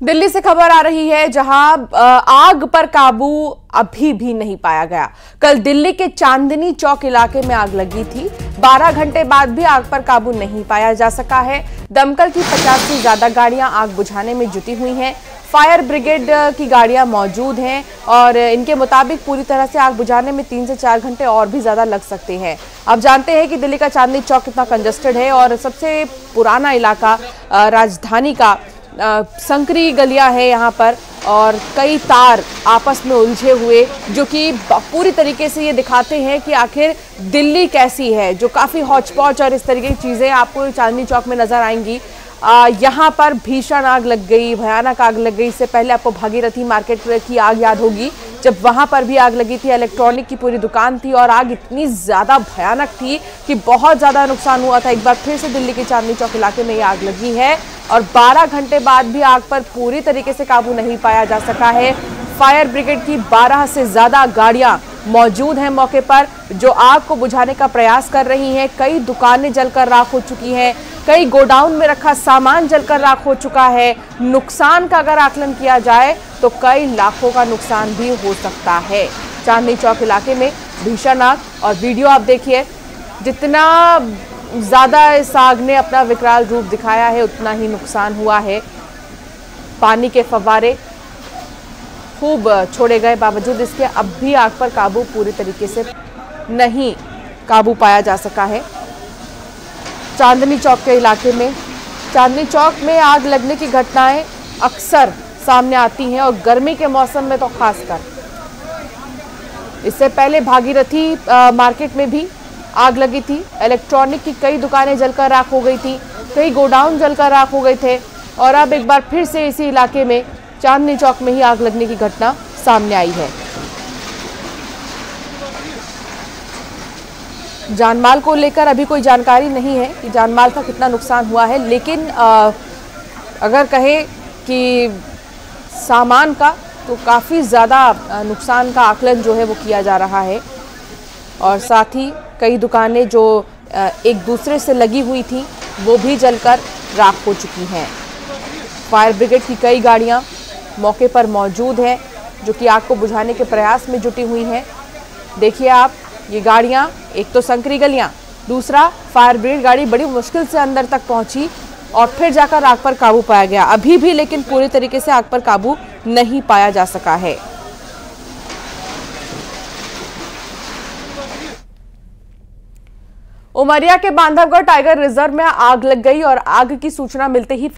दिल्ली से खबर आ रही है जहाँ आग पर काबू अभी भी नहीं पाया गया। कल दिल्ली के चांदनी चौक इलाके में आग लगी थी। 12 घंटे बाद भी आग पर काबू नहीं पाया जा सका है। दमकल की 50 से ज़्यादा गाड़ियाँ आग बुझाने में जुटी हुई हैं। फायर ब्रिगेड की गाड़ियाँ मौजूद हैं और इनके मुताबिक पूरी तरह से आग बुझाने में तीन से चार घंटे और भी ज़्यादा लग सकते हैं। अब जानते हैं कि दिल्ली का चांदनी चौक कितना कंजस्टेड है और सबसे पुराना इलाका राजधानी का संकरी गलिया है यहाँ पर और कई तार आपस में उलझे हुए, जो कि पूरी तरीके से ये दिखाते हैं कि आखिर दिल्ली कैसी है, जो काफ़ी हौच पौच और इस तरीके की चीज़ें आपको चांदनी चौक में नज़र आएँगी। यहाँ पर भीषण आग लग गई, भयानक आग लग गई। इससे पहले आपको भागीरथी मार्केट की आग याद होगी, जब वहाँ पर भी आग लगी थी, इलेक्ट्रॉनिक की पूरी दुकान थी और आग इतनी ज़्यादा भयानक थी कि बहुत ज़्यादा नुकसान हुआ था। एक बार फिर से दिल्ली के चांदनी चौक इलाके में ये आग लगी है और 12 घंटे बाद भी आग पर पूरी तरीके से काबू नहीं पाया जा सका है। फायर ब्रिगेड की 12 से ज़्यादा गाड़ियाँ मौजूद हैं मौके पर, जो आग को बुझाने का प्रयास कर रही हैं। कई दुकानें जलकर राख हो चुकी हैं। कई गोडाउन में रखा सामान जलकर राख हो चुका है। नुकसान का अगर आकलन किया जाए तो कई लाखों का नुकसान भी हो सकता है। चांदनी चौक इलाके में भीषण आग और वीडियो आप देखिए। जितना ज़्यादा इस आग ने अपना विकराल रूप दिखाया है, उतना ही नुकसान हुआ है। पानी के फवारे खूब छोड़े गए बावजूद इसके अब भी आग पर काबू पूरी तरीके से नहीं काबू पाया जा सका है। चांदनी चौक के इलाके में। चांदनी चौक में आग लगने की घटनाएँ अक्सर सामने आती हैं और गर्मी के मौसम में तो खासकर। इससे पहले भागीरथी मार्केट में भी आग लगी थी। इलेक्ट्रॉनिक की कई दुकानें जलकर राख हो गई थी, कई गोडाउन जलकर राख हो गए थे और अब एक बार फिर से इसी इलाके में चांदनी चौक में ही आग लगने की घटना सामने आई है। जानमाल को लेकर अभी कोई जानकारी नहीं है कि जानमाल का कितना नुकसान हुआ है लेकिन आ, अगर कहें कि सामान का तो काफ़ी ज़्यादा नुकसान का आकलन जो है वो किया जा रहा है। और साथ ही कई दुकानें जो एक दूसरे से लगी हुई थी वो भी जलकर राख हो चुकी हैं। फायर ब्रिगेड की कई गाड़ियाँ मौके पर मौजूद हैं जो कि आग को बुझाने के प्रयास में जुटी हुई हैं। देखिए आप ये गाड़ियाँ, एक तो संकरी गलियाँ, दूसरा फायर ब्रिगेड गाड़ी बड़ी मुश्किल से अंदर तक पहुँची और फिर जाकर आग पर काबू पाया गया। अभी भी लेकिन पूरी तरीके से आग पर काबू नहीं पाया जा सका है। उमरिया के बांधवगढ़ टाइगर रिज़र्व में आग लग गई और आग की सूचना मिलते ही